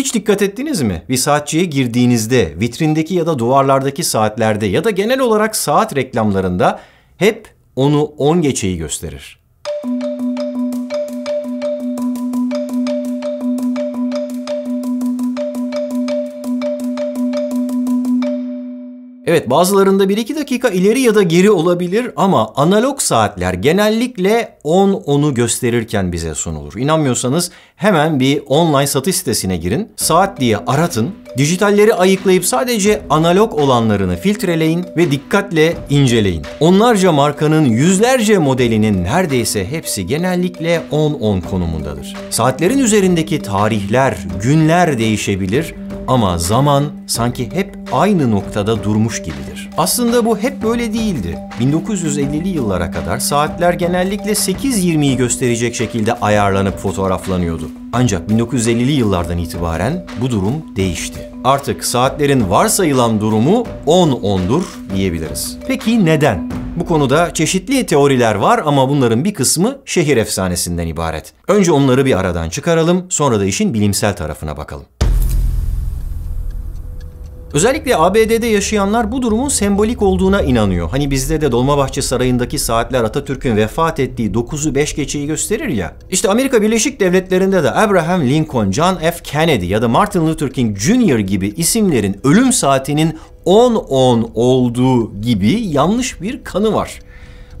Hiç dikkat ettiniz mi? Bir saatçiye girdiğinizde vitrindeki ya da duvarlardaki saatlerde ya da genel olarak saat reklamlarında hep onu 10 geçeyi gösterir. Evet bazılarında 1-2 dakika ileri ya da geri olabilir ama analog saatler genellikle 10-10'u gösterirken bize sunulur. İnanmıyorsanız hemen bir online satış sitesine girin, saat diye aratın, dijitalleri ayıklayıp sadece analog olanlarını filtreleyin ve dikkatle inceleyin. Onlarca markanın yüzlerce modelinin neredeyse hepsi genellikle 10-10 konumundadır. Saatlerin üzerindeki tarihler, günler değişebilir ama zaman sanki hep aynı noktada durmuş gibidir. Aslında bu hep böyle değildi. 1950'li yıllara kadar saatler genellikle 8.20'yi gösterecek şekilde ayarlanıp fotoğraflanıyordu. Ancak 1950'li yıllardan itibaren bu durum değişti. Artık saatlerin varsayılan durumu 10-10'dur diyebiliriz. Peki neden? Bu konuda çeşitli teoriler var ama bunların bir kısmı şehir efsanesinden ibaret. Önce onları bir aradan çıkaralım, sonra da işin bilimsel tarafına bakalım. Özellikle ABD'de yaşayanlar bu durumun sembolik olduğuna inanıyor. Hani bizde de Dolmabahçe Sarayı'ndaki saatler Atatürk'ün vefat ettiği 9'u 5 geçeyi gösterir ya. İşte Amerika Birleşik Devletleri'nde de Abraham Lincoln, John F. Kennedy ya da Martin Luther King Jr. gibi isimlerin ölüm saatinin 10-10 olduğu gibi yanlış bir kanı var.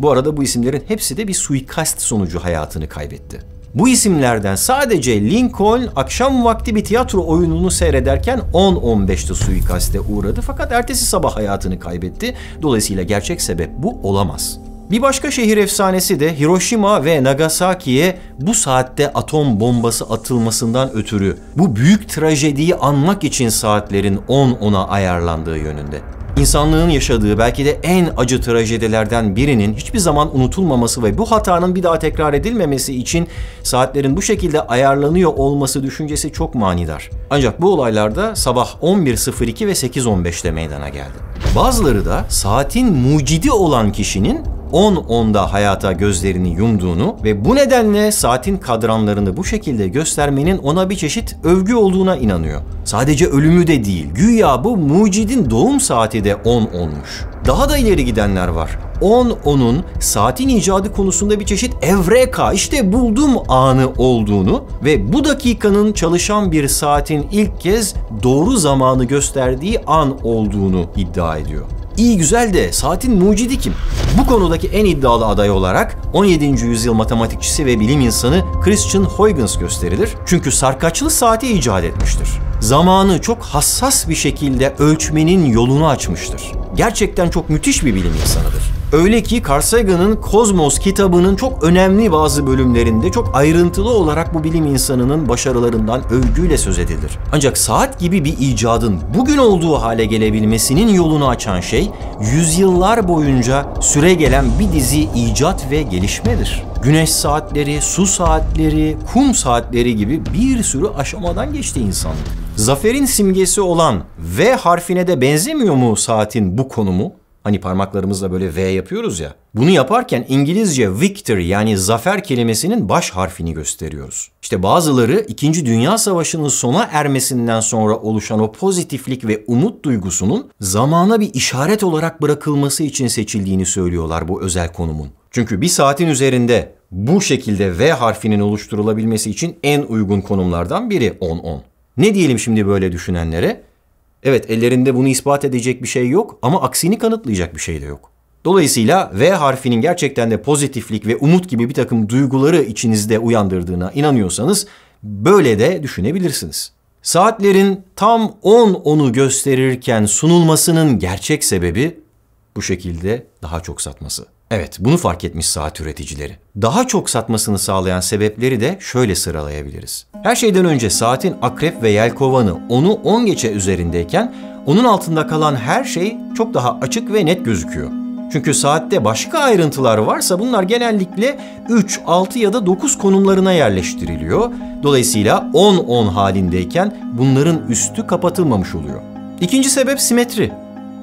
Bu arada bu isimlerin hepsi de bir suikast sonucu hayatını kaybetti. Bu isimlerden sadece Lincoln akşam vakti bir tiyatro oyununu seyrederken 10-15'te suikaste uğradı fakat ertesi sabah hayatını kaybetti. Dolayısıyla gerçek sebep bu olamaz. Bir başka şehir efsanesi de Hiroşima ve Nagasaki'ye bu saatte atom bombası atılmasından ötürü bu büyük trajediyi anmak için saatlerin 10-10'a ayarlandığı yönünde. İnsanlığın yaşadığı belki de en acı trajedilerden birinin hiçbir zaman unutulmaması ve bu hatanın bir daha tekrar edilmemesi için saatlerin bu şekilde ayarlanıyor olması düşüncesi çok manidar. Ancak bu olaylarda sabah 11.02 ve 8.15'te meydana geldi. Bazıları da saatin mucidi olan kişinin 10-10'da hayata gözlerini yumduğunu ve bu nedenle saatin kadranlarını bu şekilde göstermenin ona bir çeşit övgü olduğuna inanıyor. Sadece ölümü de değil, güya bu mucidin doğum saati de 10 olmuş. Daha da ileri gidenler var. 10 onun saatin icadı konusunda bir çeşit evreka işte buldum anı olduğunu ve bu dakikanın çalışan bir saatin ilk kez doğru zamanı gösterdiği an olduğunu iddia ediyor. İyi güzel de saatin mucidi kim? Bu konudaki en iddialı aday olarak 17. yüzyıl matematikçisi ve bilim insanı Christian Huygens gösterilir. Çünkü sarkaçlı saati icat etmiştir. Zamanı çok hassas bir şekilde ölçmenin yolunu açmıştır. Gerçekten çok müthiş bir bilim insanıdır. Öyle ki Carl Sagan'ın Kozmos kitabının çok önemli bazı bölümlerinde çok ayrıntılı olarak bu bilim insanının başarılarından övgüyle söz edilir. Ancak saat gibi bir icadın bugün olduğu hale gelebilmesinin yolunu açan şey yüzyıllar boyunca süre gelen bir dizi icat ve gelişmedir. Güneş saatleri, su saatleri, kum saatleri gibi bir sürü aşamadan geçti insanlık. Zaferin simgesi olan V harfine de benzemiyor mu saatin bu konumu? Hani parmaklarımızla böyle V yapıyoruz ya. Bunu yaparken İngilizce victory yani zafer kelimesinin baş harfini gösteriyoruz. İşte bazıları 2. Dünya Savaşı'nın sona ermesinden sonra oluşan o pozitiflik ve umut duygusunun zamana bir işaret olarak bırakılması için seçildiğini söylüyorlar bu özel konumun. Çünkü bir saatin üzerinde bu şekilde V harfinin oluşturulabilmesi için en uygun konumlardan biri 10-10. Ne diyelim şimdi böyle düşünenlere? Evet ellerinde bunu ispat edecek bir şey yok ama aksini kanıtlayacak bir şey de yok. Dolayısıyla V harfinin gerçekten de pozitiflik ve umut gibi bir takım duyguları içinizde uyandırdığına inanıyorsanız böyle de düşünebilirsiniz. Saatlerin tam 10-10'u gösterirken sunulmasının gerçek sebebi bu şekilde daha çok satması. Evet, bunu fark etmiş saat üreticileri. Daha çok satmasını sağlayan sebepleri de şöyle sıralayabiliriz. Her şeyden önce saatin akrep ve yelkovanı onu 10 geçe üzerindeyken onun altında kalan her şey çok daha açık ve net gözüküyor. Çünkü saatte başka ayrıntılar varsa bunlar genellikle 3, 6 ya da 9 konumlarına yerleştiriliyor. Dolayısıyla 10-10 halindeyken bunların üstü kapatılmamış oluyor. İkinci sebep simetri.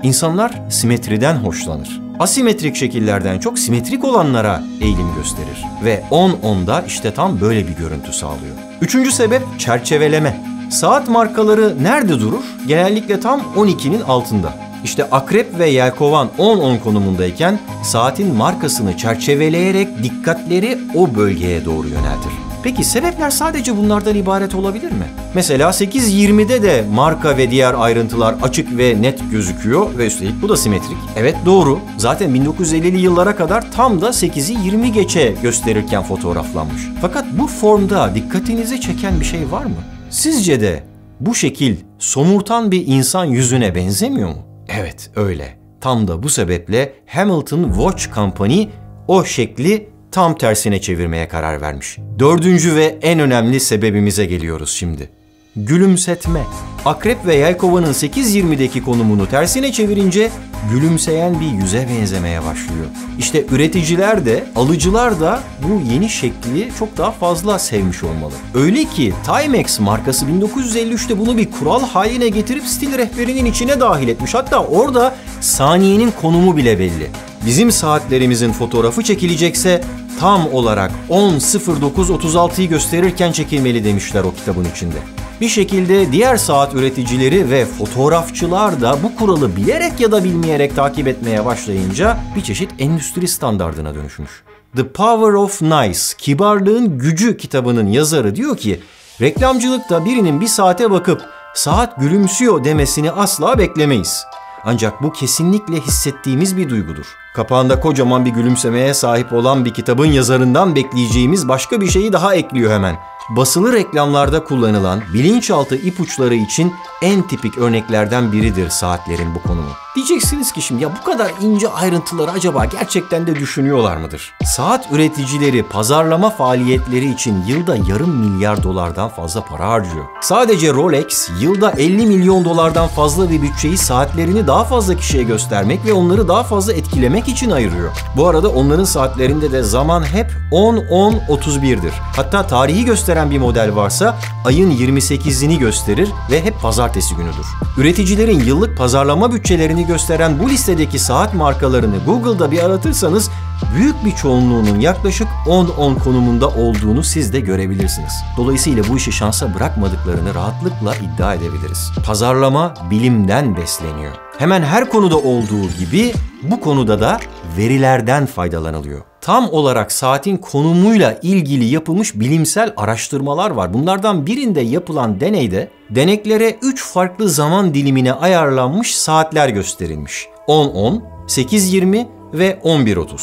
İnsanlar simetriden hoşlanır. Asimetrik şekillerden çok simetrik olanlara eğilim gösterir ve 10-10'da işte tam böyle bir görüntü sağlıyor. Üçüncü sebep çerçeveleme. Saat markaları nerede durur? Genellikle tam 12'nin altında. İşte akrep ve yelkovan 10-10 konumundayken saatin markasını çerçeveleyerek dikkatleri o bölgeye doğru yöneltir. Peki sebepler sadece bunlardan ibaret olabilir mi? Mesela 8.20'de de marka ve diğer ayrıntılar açık ve net gözüküyor ve üstelik bu da simetrik. Evet doğru. Zaten 1950'li yıllara kadar tam da 8'i 20 geçe gösterirken fotoğraflanmış. Fakat bu formda dikkatinizi çeken bir şey var mı? Sizce de bu şekil somurtan bir insan yüzüne benzemiyor mu? Evet öyle. Tam da bu sebeple Hamilton Watch Company o şekli tam tersine çevirmeye karar vermiş. Dördüncü ve en önemli sebebimize geliyoruz şimdi. Gülümsetme. Akrep ve Yelkova'nın 8.20'deki konumunu tersine çevirince gülümseyen bir yüze benzemeye başlıyor. İşte üreticiler de, alıcılar da bu yeni şekli çok daha fazla sevmiş olmalı. Öyle ki Timex markası 1953'te bunu bir kural haline getirip stil rehberinin içine dahil etmiş. Hatta orada saniyenin konumu bile belli. Bizim saatlerimizin fotoğrafı çekilecekse tam olarak 10.09.36'yı gösterirken çekilmeli demişler o kitabın içinde. Bir şekilde diğer saat üreticileri ve fotoğrafçılar da bu kuralı bilerek ya da bilmeyerek takip etmeye başlayınca bir çeşit endüstri standardına dönüşmüş. The Power of Nice, Kibarlığın Gücü kitabının yazarı diyor ki, reklamcılıkta birinin bir saate bakıp saat gülümsüyor demesini asla beklemeyiz. Ancak bu kesinlikle hissettiğimiz bir duygudur. Kapağında kocaman bir gülümsemeye sahip olan bir kitabın yazarından bekleyeceğimiz başka bir şeyi daha ekliyor hemen basılı reklamlarda kullanılan bilinçaltı ipuçları için en tipik örneklerden biridir saatlerin bu konumu. Diyeceksiniz ki şimdi ya bu kadar ince ayrıntıları acaba gerçekten de düşünüyorlar mıdır? Saat üreticileri pazarlama faaliyetleri için yılda yarım milyar dolardan fazla para harcıyor. Sadece Rolex yılda 50 milyon dolardan fazla bir bütçeyi saatlerini daha fazla kişiye göstermek ve onları daha fazla etkilemek için ayırıyor. Bu arada onların saatlerinde de zaman hep 10-10-31'dir. Hatta tarihi gösteren bir model varsa ayın 28'ini gösterir ve hep pazartesi günüdür. Üreticilerin yıllık pazarlama bütçelerini gösteren bu listedeki saat markalarını Google'da bir aratırsanız büyük bir çoğunluğunun yaklaşık 10-10 konumunda olduğunu siz de görebilirsiniz. Dolayısıyla bu işi şansa bırakmadıklarını rahatlıkla iddia edebiliriz. Pazarlama bilimden besleniyor. Hemen her konuda olduğu gibi bu konuda da verilerden faydalanılıyor. Tam olarak saatin konumuyla ilgili yapılmış bilimsel araştırmalar var. Bunlardan birinde yapılan deneyde deneklere 3 farklı zaman dilimine ayarlanmış saatler gösterilmiş. 10-10, 8-20 ve 11.30.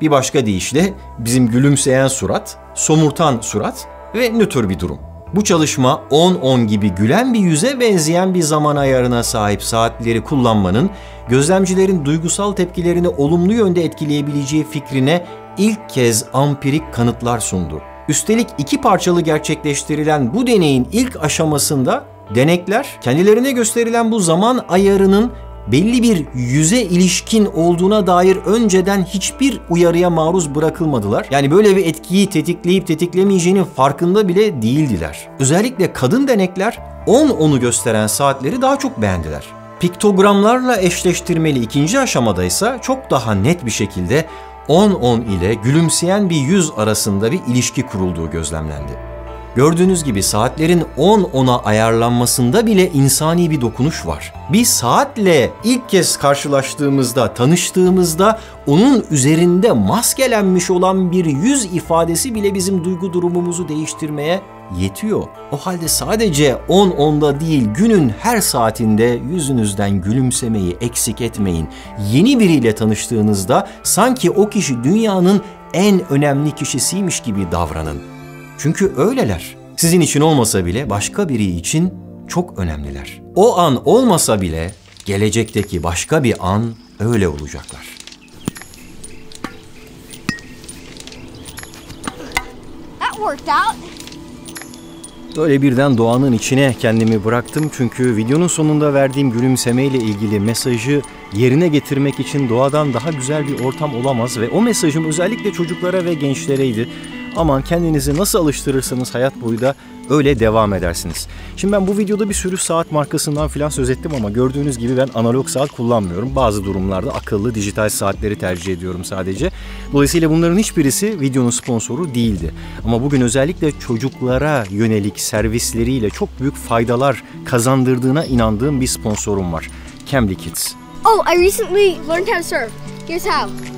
Bir başka deyişle bizim gülümseyen surat, somurtan surat ve nötr bir durum. Bu çalışma 10-10 gibi gülen bir yüze benzeyen bir zaman ayarına sahip saatleri kullanmanın gözlemcilerin duygusal tepkilerini olumlu yönde etkileyebileceği fikrine ilk kez ampirik kanıtlar sundu. Üstelik iki parçalı gerçekleştirilen bu deneyin ilk aşamasında denekler kendilerine gösterilen bu zaman ayarının belli bir yüze ilişkin olduğuna dair önceden hiçbir uyarıya maruz bırakılmadılar. Yani böyle bir etkiyi tetikleyip tetiklemeyeceğinin farkında bile değildiler. Özellikle kadın denekler 10-10'u gösteren saatleri daha çok beğendiler. Piktogramlarla eşleştirmeli ikinci aşamada ise çok daha net bir şekilde 10-10 ile gülümseyen bir yüz arasında bir ilişki kurulduğu gözlemlendi. Gördüğünüz gibi saatlerin 10-10'a ayarlanmasında bile insani bir dokunuş var. Bir saatle ilk kez karşılaştığımızda, tanıştığımızda onun üzerinde maskelenmiş olan bir yüz ifadesi bile bizim duygu durumumuzu değiştirmeye yetiyor. O halde sadece 10-10'da değil günün her saatinde yüzünüzden gülümsemeyi eksik etmeyin. Yeni biriyle tanıştığınızda sanki o kişi dünyanın en önemli kişisiymiş gibi davranın. Çünkü öyleler. Sizin için olmasa bile başka biri için çok önemliler. O an olmasa bile gelecekteki başka bir an öyle olacaklar. Böyle birden doğanın içine kendimi bıraktım çünkü videonun sonunda verdiğim gülümsemeyle ilgili mesajı yerine getirmek için doğadan daha güzel bir ortam olamaz ve o mesajım özellikle çocuklara ve gençlereydi. Aman kendinizi nasıl alıştırırsanız hayat boyu da öyle devam edersiniz. Şimdi ben bu videoda bir sürü saat markasından falan söz ettim ama gördüğünüz gibi ben analog saat kullanmıyorum. Bazı durumlarda akıllı dijital saatleri tercih ediyorum sadece. Dolayısıyla bunların hiçbirisi videonun sponsoru değildi. Ama bugün özellikle çocuklara yönelik servisleriyle çok büyük faydalar kazandırdığına inandığım bir sponsorum var. Cambly Kids. Oh, I recently learned how to surf. Here's how.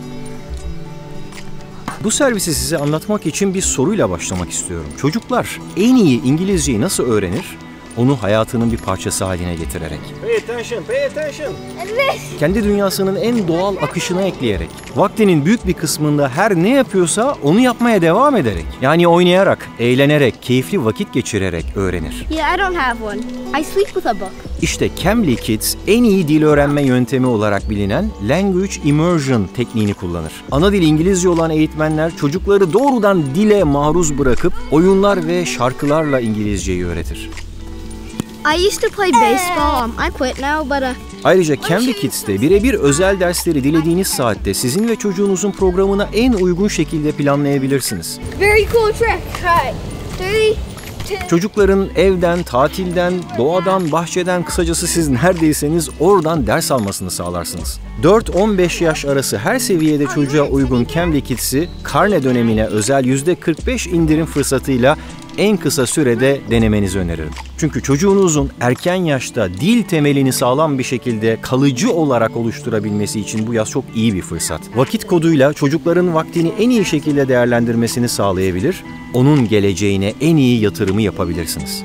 Bu servisi size anlatmak için bir soruyla başlamak istiyorum. Çocuklar en iyi İngilizceyi nasıl öğrenir? Onu hayatının bir parçası haline getirerek. Pay attention, pay attention. Kendi dünyasının en doğal akışına ekleyerek, vaktinin büyük bir kısmında her ne yapıyorsa onu yapmaya devam ederek, yani oynayarak, eğlenerek, keyifli vakit geçirerek öğrenir. Yeah, I don't have one. I sleep with a book. İşte Cambly Kids en iyi dil öğrenme yöntemi olarak bilinen Language Immersion tekniğini kullanır. Ana dil İngilizce olan eğitmenler çocukları doğrudan dile maruz bırakıp oyunlar ve şarkılarla İngilizceyi öğretir. Ayrıca Cambly Kids'te birebir özel dersleri dilediğiniz saatte sizin ve çocuğunuzun programına en uygun şekilde planlayabilirsiniz. very cool trick. Right. Three, two. Çocukların evden, tatilden, doğadan, bahçeden kısacası siz neredeyseniz oradan ders almasını sağlarsınız. 4-15 yaş arası her seviyede çocuğa uygun Cambly Kids'i karne dönemine özel %45 indirim fırsatıyla en kısa sürede denemenizi öneririm. Çünkü çocuğunuzun erken yaşta dil temelini sağlam bir şekilde kalıcı olarak oluşturabilmesi için bu yaz çok iyi bir fırsat. Vakit koduyla çocukların vaktini en iyi şekilde değerlendirmesini sağlayabilir, onun geleceğine en iyi yatırımı yapabilirsiniz.